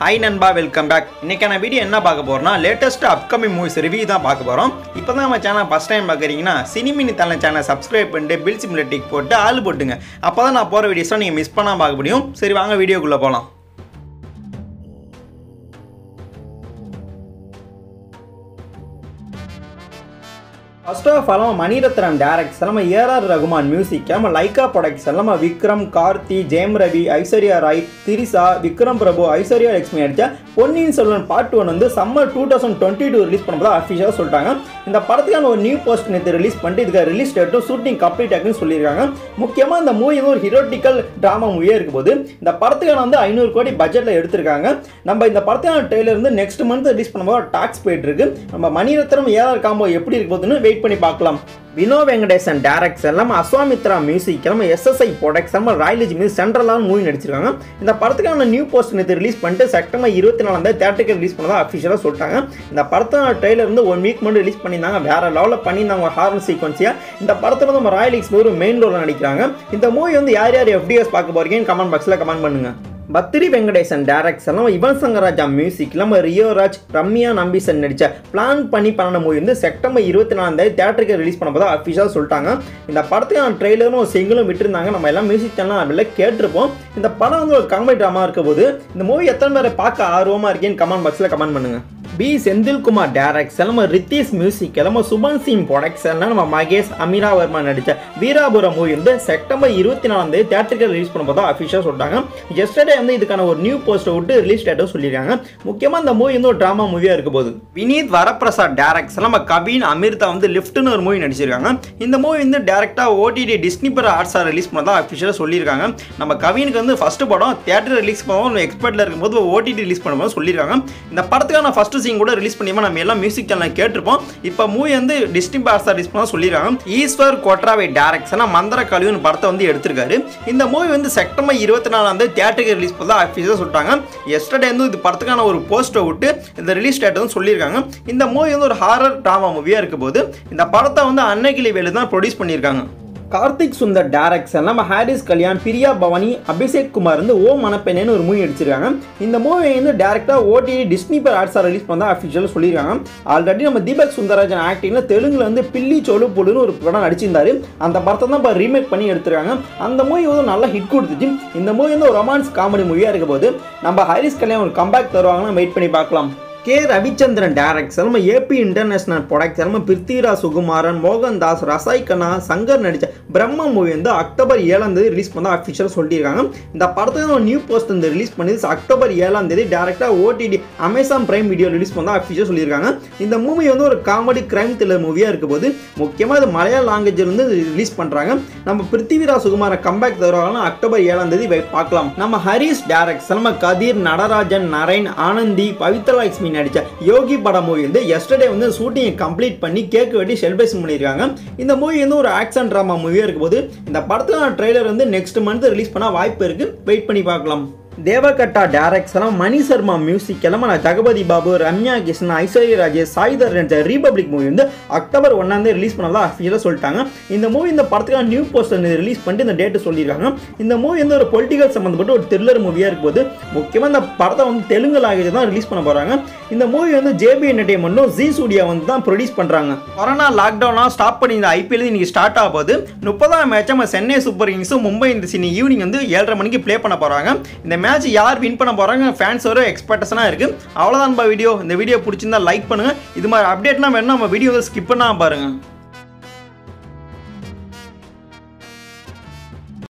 Hi நண்பா. Welcome back இன்னைக்கான video என்ன பார்க்க போறோம்னா லேட்டஸ்ட் அப்கமிங் மூவிஸ் ரிவ்யூ தான் பார்க்க போகிறோம் இப்போ தான் நம்ம சேனல் ஃபஸ்ட் டைம் பார்க்குறீங்கன்னா சினிமினி தலை சேனல் சப்ஸ்கிரைப் பண்ணிட்டு பில் சிம்லெட்டிக் போட்டு ஆள் போட்டுங்க. அப்போ தான் நான் போகிற வீடியோஸ்லாம் நீங்கள் மிஸ் பண்ணாமல் பார்க்க முடியும். சரி வாங்க வீடியோக்குள்ளே போகலாம் ஃபர்ஸ்ட் ஆஃப் ஆல் நம்ம மணிரத்னம் டேரக்ட்ஸ் நம்ம ஏஆர் ரகுமான் மியூசிக் நம்ம லைக்கா ப்ரொடக்ட்ஸ் நம்ம விக்ரம் கார்த்தி ஜெயம் ரவி ஐஸ்வர்யா ராய் திரிசா விக்ரம் பிரபு ஐஸ்வர்யா லட்சுமி அடித்த பொன்னியின் செல்வன் பார்ட் ஒன் வந்து summer two thousand twenty two release பண்ணும்போது அஃபிஷியலாக சொல்லிட்டாங்க. இந்த படத்துக்கான ஒரு நியூ போஸ்ட் நேற்று ரிலீஸ் பண்ணிட்டு இதுக்கு ரிலீஸ் டேட்டும் ஷூட்டிங் கம்ப்ளீட் ஆகுன்னு சொல்லியிருக்காங்க. முக்கியமாக இந்த மூவி ஒரு ஹீரோட்டிக்கல் ட்ராமா மூவியாக இருக்கும்போது இந்த படத்துக்கான வந்து ஐநூறு கோடி பட்ஜெட்டில் எடுத்திருக்காங்க. நம்ம இந்த படத்துக்கான ட்ரெய்லர் வந்து நெக்ஸ்ட் மந்த் ரிலீஸ் பண்ணும்போது டாக்ஸ் போயிட்டு இருக்கு. நம்ம மணிரத்னம் ஏஆர் காம்போ எப்படி இருக்க வெயிட் வெயிட் பண்ணி பார்க்கலாம். வினோ வெங்கடேசன் டேரக்ட்ஸ் எல்லாம் அஸ்வாமித்ரா மியூசிக் நம்ம எஸ்எஸ்ஐ ப்ரொடக்ஷன் நம்ம ராயலஜி மியூசிக் சென்ட்ரலான மூவி நடிச்சிருக்காங்க. இந்த படத்துக்கான நியூ போஸ்ட் நேற்று ரிலீஸ் பண்ணிட்டு செப்டம்பர் இருபத்தி நாலாம் தேதி தேட்டருக்கு ரிலீஸ் பண்ணதாக அஃபிஷியலாக சொல்லிட்டாங்க. இந்த படத்தோட ட்ரெய்லர் வந்து ஒன் வீக் முன்னாடி ரிலீஸ் பண்ணியிருந்தாங்க. வேற லெவலில் பண்ணியிருந்தாங்க ஹாரன் சீக்வன்ஸியாக இந்த படத்தில் வந்து நம்ம ராயலிக்ஸ் ஒரு மெயின் ரோலில் நடிக்கிறாங்க. இந்த மூவி வந்து யார் யார் எஃப்டிஎஸ் பார்க்க போகிறீங்கன்னு கமெண்ட் பாக்ஸில் கமெண்ட் பண்ணுங்க. பத்திரி வெங்கடேசன் டேரக்ஷனும் யுவன் சங்கர் ராஜா மியூசிக் நம்ம ரியோராஜ் ரம்யா நம்பிசன் நடித்த பிளான் பண்ணி பண்ண மூவி வந்து செப்டம்பர் இருபத்தி நாலாம் தேதி தேட்டருக்கு ரிலீஸ் பண்ண போது அஃபிஷியலாக சொல்லிட்டாங்க. இந்த படத்துக்கான ட்ரெய்லரும் ஒரு சிங்கிளும் விட்டுருந்தாங்க. நம்ம எல்லாம் மியூசிக் சேனல் அப்படில கேட்டிருப்போம். இந்த படம் வந்து ஒரு காமெடி ட்ராமா இருக்க போது இந்த மூவி எத்தனை பேரை பார்க்க ஆர்வமாக இருக்கேன்னு கமெண்ட் பாக்ஸில் கமெண்ட் பண்ணுங்கள் பி. செந்தில்குமார் டேரக்ட்ஸ் நம்ம ரித்தீஷ் மியூசிக் நம்ம சுபன் சிங் ப்ரொடக்ஷன் நம்ம மகேஷ் அமீரா வர்மா நடித்த வீராபுரம் மூவி வந்து செப்டம்பர் இருபத்தி நாலாம் தேதி தேட்டருக்கு ரிலீஸ் பண்ண போதா அஃபிஷியலாக சொல்கிறாங்க எஸ்டர்டே வந்து இதுக்கான ஒரு நியூ போஸ்ட்டை விட்டு ரிலீஸ் டேட்டும் சொல்லியிருக்காங்க. முக்கியமாக இந்த மூவி வந்து ஒரு ட்ராமா மூவியாக இருக்க போகுது. வினீத் வரப்பிரசாத் டேரக்ட்ஸ் நம்ம கவின் அமிர்தா வந்து லிஃப்ட்னு ஒரு மூவி நடிச்சிருக்காங்க. இந்த மூவி வந்து டேரெக்டாக ஓடிடி டிஸ்னி பர் ஆர்ட்ஸாக ரிலீஸ் பண்ணதா அஃபிஷியலாக சொல்லியிருக்காங்க. நம்ம கவினுக்கு வந்து ஃபஸ்ட் படம் தேட்டர் ரிலீஸ் பண்ணுவோம் எக்ஸ்பர்ட்டில் இருக்கும்போது ஓடிடி ரிலீஸ் பண்ணும்போது சொல்லியிருக்காங்க. இந்த படத்துக்கான ஃபஸ்ட்டு மியூசிக் கூட ரிலீஸ் பண்ணியமா நம்ம எல்லாம் மியூசிக் சேனல் கேட்டிருப்போம். இப்போ மூவி வந்து டிஸ்டிங் பாஸ்டா ரிலீஸ் பண்ண சொல்லியிருக்காங்க. ஈஸ்வர் கொட்ராவை டேரக்ஷனா மந்திர கழிவுன்னு படத்தை வந்து எடுத்திருக்காரு. இந்த மூவி வந்து செப்டம்பர் இருபத்தி நாலாம் தேதி தேட்டருக்கு ரிலீஸ் பண்ணதா அஃபீஸாக சொல்லிட்டாங்க. எஸ்டர்டே வந்து இது படத்துக்கான ஒரு போஸ்ட்டை விட்டு இந்த ரிலீஸ் டேட் வந்து சொல்லியிருக்காங்க. இந்த மூவி வந்து ஒரு ஹாரர் ட்ராமா மூவியாக இருக்கும் போது இந்த படத்தை வந்து அன்னைக்கிளி வேலு தான் ப்ரொடியூஸ் பண்ணியிருக்காங்க. கார்த்திக் சுந்தர் டேரக்ஷன் நம்ம ஹாரிஸ் கல்யாண் பிரியா பவானி அபிஷேக் குமார் வந்து ஓ மனப்பெண்ணு ஒரு மூவி அடிச்சிருக்காங்க இந்த மூவி வந்து டேரெக்டாக ஓடிடி டிஸ்னி பர் ஆர்ட்ஸாக ரிலீஸ் பண்ணா அஃபிஷியலாக சொல்லியிருக்காங்க. ஆல்ரெடி நம்ம தீபக் சுந்தரராஜன் ஆக்டிங்கில் தெலுங்குல வந்து பில்லி சோலு புலுன்னு ஒரு படம் நடிச்சிருந்தாரு. அந்த படத்தை தான் இப்போ ரீமேக் பண்ணி எடுத்திருக்காங்க. அந்த மூவி வந்து நல்ல ஹிட் கொடுத்துச்சு. இந்த மூவி வந்து ஒரு ரொமான்ஸ் காமெடி மூவியாக இருக்க போது நம்ம ஹாரிஸ் கல்யாண் ஒரு கம்பேக் தருவாங்கன்னு வெயிட் பண்ணி பார்க்கலாம். கே. ரவிச்சந்திரன் டேரக்டர் நம்ம ஏபி இன்டர்நேஷனல் ப்ரொடக்ட் நம்ம பிருத்திவிராஜ் சுகுமாரன் மோகன்தாஸ் ரசாய் கண்ணா சங்கர் நடித்த பிரம்ம மூவி வந்து அக்டோபர் ஏழாம் தேதி ரிலீஸ் பண்ண அஃபிஷியலாக சொல்லியிருக்காங்க. இந்த படத்துக்கு ஒரு நியூ போஸ்ட் வந்து ரிலீஸ் பண்ணி அக்டோபர் ஏழாம் தேதி டேரெக்டாக OTT Amazon prime video release பண்ண அஃபிஷியல் சொல்லியிருக்காங்க. இந்த மூவி வந்து ஒரு காமெடி கிரைம் த்ரில்லர் மூவியாக இருக்க போது முக்கியமாக இது மலையாள லாங்குவேஜில் வந்து ரிலீஸ் பண்ணுறாங்க நம்ம பிருத்திவிராஜ் சுகுமாரன் கம்பேக் தருவாங்க அக்டோபர் ஏழாம் தேதி வை- பார்க்கலாம். நம்ம ஹரிஷ் டேரக்ட் நம்ம கதிர் நடராஜன் நரேன் ஆனந்தி பவித்ரலட்சுமி நடித்த யோகி படம் மூவி வந்து எஸ்டர்டே வந்து ஷூட்டிங்கை கம்ப்ளீட் பண்ணி கேக் வெட்டி செலிப்ரேஷன் பண்ணியிருக்காங்க இந்த மூவி வந்து ஒரு ஆக்ஷன் ட்ராமா மூவியாக இருக்கும்போது இந்த படத்துக்கான ட்ரெய்லர் வந்து நெக்ஸ்ட் மந்த் ரிலீஸ் பண்ண வாய்ப்பு இருக்குது வெயிட் பண்ணி பார்க்கலாம். தேவகட்டா டேரக்ட்ஸ் எல்லாம் மணி சர்மா மியூசிக் எல்லாம் நான் ஜகபதி பாபு ரம்யா கிருஷ்ணன் ஐஸ்வர்யா ராஜேஷ் சாய்தர் நடிச்ச ரீபப்ளிக் மூவி வந்து அக்டோபர் ஒன்றாந்தே ரிலீஸ் பண்ணதா அஃபிஷியலாக சொல்லிட்டாங்க. இந்த மூவி இந்த படத்துக்கான நியூ போஸ்டர் ரிலீஸ் பண்ணிட்டு இந்த டேட்டு சொல்லியிருக்காங்க. இந்த மூவி வந்து ஒரு பொலிட்டிக்கல் சம்மந்தப்பட்ட ஒரு த்ரில்லர் மூவியாக இருக்கும்போது முக்கியமாக இந்த படத்தை வந்து தெலுங்கு லாங்குவேஜ் தான் ரிலீஸ் பண்ண போகிறாங்க இந்த மூவி வந்து ஜேபி என்டர்டைன்மெண்ட்டும் ஜி ஸ்டுடியோ வந்து தான் ப்ரொடியூஸ் பண்ணுறாங்க கொரோனா லாக்டவுனாக ஸ்டாப் பண்ணி இந்த ஐபிஎல் இன்னைக்கு ஸ்டார்ட் ஆக முப்பதாம் மேட்ச் நம்ம சென்னை சூப்பர் கிங்ஸும் மும்பை இந்தியன்ஸ் இன்னைக்கு ஈவினிங் வந்து ஏழரை மணிக்கு ப்ளே பண்ண போகிறாங்க இந்த மேட்ச் யார் வின் பண்ண போகிறாங்க ஃபேன்ஸ் ஒரு எக்ஸ்பெக்டேஷனாக இருக்குது அவ்வளோதான் வீடியோ இந்த வீடியோ பிடிச்சிருந்தா லைக் பண்ணுங்கள் இது மாதிரி அப்டேட்லாம் வேணும் நம்ம வீடியோ ஸ்கிப் பண்ணாமல் பாருங்கள்